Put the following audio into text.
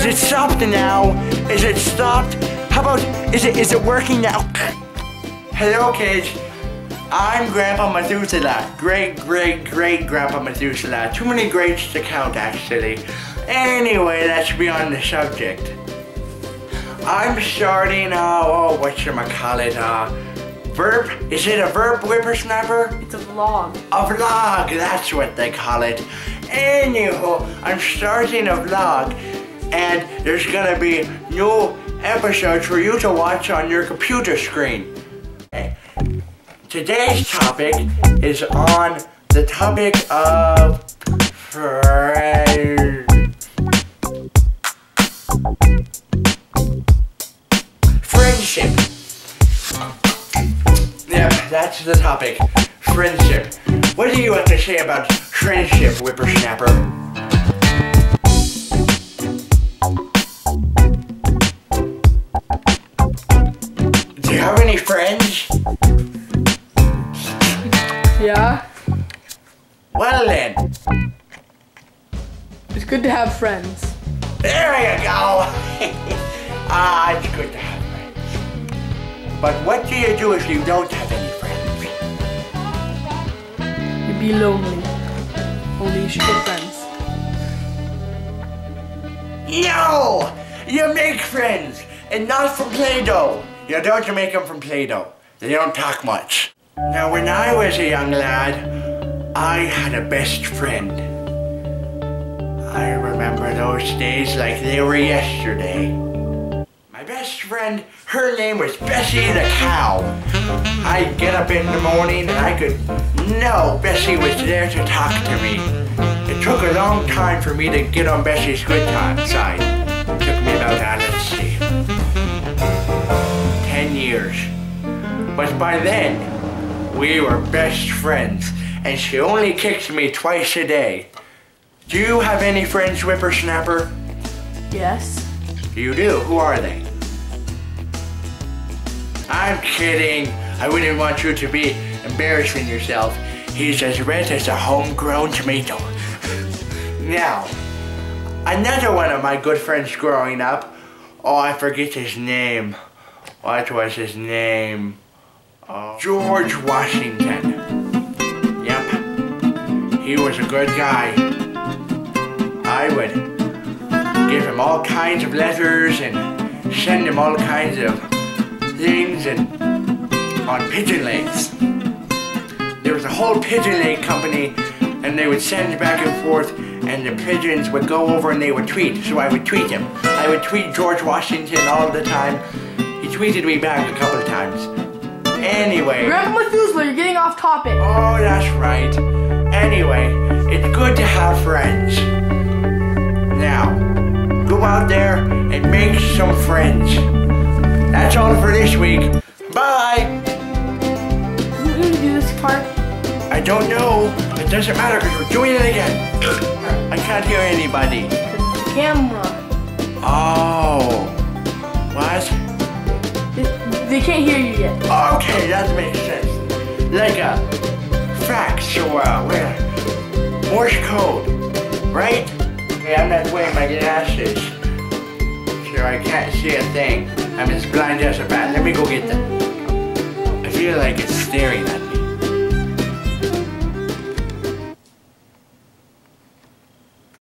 Is it stopped now? Is it stopped? How about, is it, is it working now? Hello kids, I'm Grandpa Methuselah. Great, great, great Grandpa Methuselah. Too many greats to count actually. Anyway, let's be on the subject. I'm starting, uh, oh, whatchamacallit, uh, verb? Is it a verb whippersnapper? It's a vlog. A vlog, that's what they call it. Anywho, I'm starting a vlog and there's gonna be new episodes for you to watch on your computer screen. Okay. Today's topic is on the topic of friends. Friendship. Yep, that's the topic. Friendship. What do you have to say about friendship, whippersnapper? Do you have any friends? Yeah. Well then, It's good to have friends. there you go. ah, it's good to have friends. But what do you do if you don't have any friends? You'd be lonely. Only you should get friends. No! You make friends, and not from Play-Doh. You don't make them from Play-Doh. They don't talk much. Now, when I was a young lad, I had a best friend. I remember those days like they were yesterday. My best friend, her name was Bessie the cow. I'd get up in the morning and I could know Bessie was there to talk to me. It took a long time for me to get on Bessie's good time side. It took me about, uh, let's see, 10 years. But by then, we were best friends, and she only kicked me twice a day. Do you have any friends, Whippersnapper? Yes. You do? Who are they? I'm kidding. I wouldn't want you to be embarrassing yourself. He's as red as a homegrown tomato. now, another one of my good friends growing up. Oh, I forget his name. What was his name? Oh, George Washington. Yep. He was a good guy. I would give him all kinds of letters and send him all kinds of things and on pigeon legs. There was a whole pigeon leg company and they would send back and forth and the pigeons would go over and they would tweet. So I would tweet him. I would tweet George Washington all the time. He tweeted me back a couple of times. Anyway. Grandpa Methuselah, you're getting off topic. Oh, that's right. Anyway, it's good to have friends. Now, go out there and make some friends. That's all for this week. Bye. Who gonna do this part? I don't know. It doesn't matter because we're doing it again. I can't hear anybody. The camera. Oh. What? They, can't hear you yet. Okay, that makes sense. Like a fax or where? Morse code, right? Okay, I'm not wearing my glasses, so I can't see a thing. I'm as blind as a bat. Let me go get them. I feel like it's staring at me.